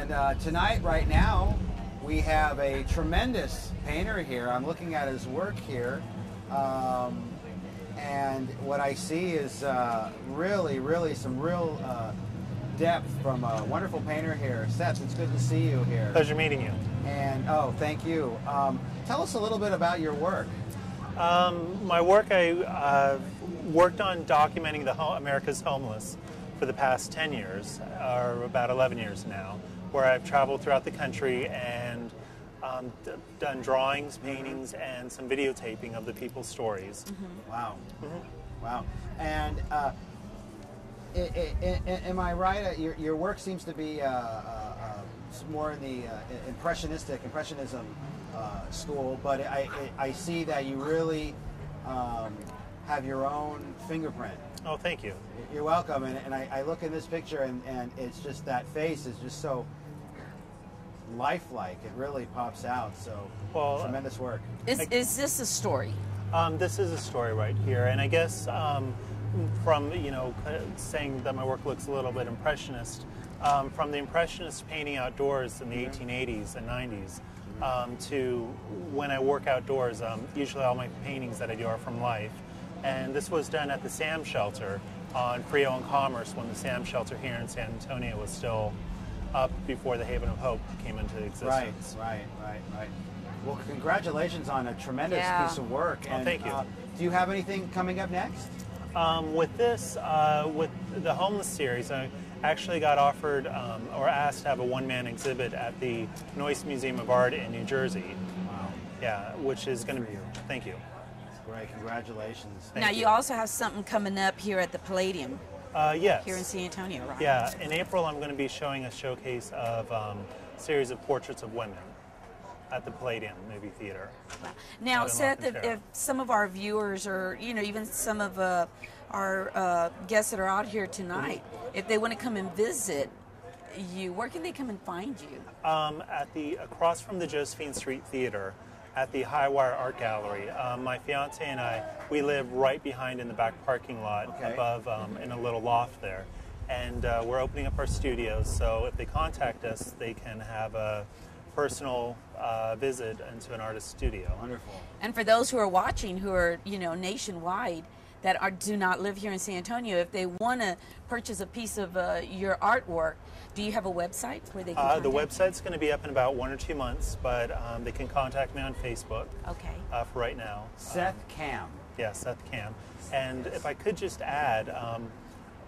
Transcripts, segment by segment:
And uh, tonight, right now, we have a tremendous painter here. I'm looking at his work here. Um, and what I see is uh, really, really some real uh, depth from a wonderful painter here. Seth, it's good to see you here. Pleasure meeting you. And oh, thank you. Um, tell us a little bit about your work. Um, my work, I uh, worked on documenting the ho- America's homeless for the past 10 years, or about 11 years now, where I've traveled throughout the country and um, d- done drawings, paintings, and some videotaping of the people's stories. Wow. Wow. And uh, i i i am I right? Uh, your, your work seems to be uh, uh, uh, more in the uh, impressionistic, impressionism uh, school, but I, I, I see that you really um, have your own fingerprint. Oh, thank you. You're welcome. And, and I, I look in this picture, and, and it's just that face is just so lifelike. It really pops out. So Well, tremendous work. Is, is this a story? Um, this is a story right here, and I guess um, from you know saying that my work looks a little bit impressionist, um, from the impressionist painting outdoors in the 1880s and 90s um, to when I work outdoors, um, usually all my paintings that I do are from life, and this was done at the SAMM Shelter on Frio and Commerce when the SAMM Shelter here in San Antonio was still up before the Haven of Hope came into existence. Right, right, right, right. Well, congratulations on a tremendous Yeah. piece of work. Oh, thank you. Uh, do you have anything coming up next? Um, with this, uh, with the homeless series, I actually got offered um, or asked to have a one-man exhibit at the Noyes Museum of Art in New Jersey. Wow, Yeah, which is going to be. Thank you. great! Congratulations. Thank now, you. you also have something coming up here at the Palladium Uh, yes. here in San Antonio, right? Yeah, in April, I'm going to be showing a showcase of um, series of portraits of women at the Palladium Movie Theater. Wow. Now, Seth, if, if some of our viewers or, you know, even some of uh, our uh, guests that are out here tonight, if they want to come and visit you, where can they come and find you? Um, at the across from the Josephine Street Theater, at the Highwire Art Gallery. Um, my fiance and I, we live right behind in the back parking lot, Okay. above um, in a little loft there, and uh, we're opening up our studios. So if they contact us, they can have a personal uh, visit into an artist's studio. Wonderful. And for those who are watching, who are you know nationwide, that are do not live here in San Antonio, if they want to purchase a piece of uh, your artwork, do you have a website where they can? Uh, the contact website's going to be up in about one or two months, but um, they can contact me on Facebook? Okay. uh, for right now. Seth Camm. Yeah, Seth Camm. And if I could just add, um,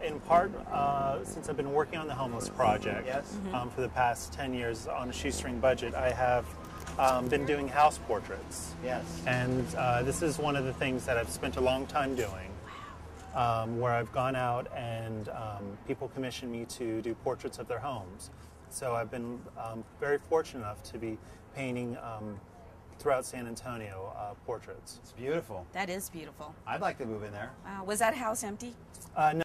in part, uh, since I've been working on the homeless project Yes. um, for the past 10 years on a shoestring budget, I have um, been doing house portraits. Yes. And uh, this is one of the things that I've spent a long time doing, um, where I've gone out and um, people commission me to do portraits of their homes. So I've been um, very fortunate enough to be painting um, throughout San Antonio uh, portraits. It's beautiful. That is beautiful. I'd like to move in there. Wow. Was that house empty? Uh, no,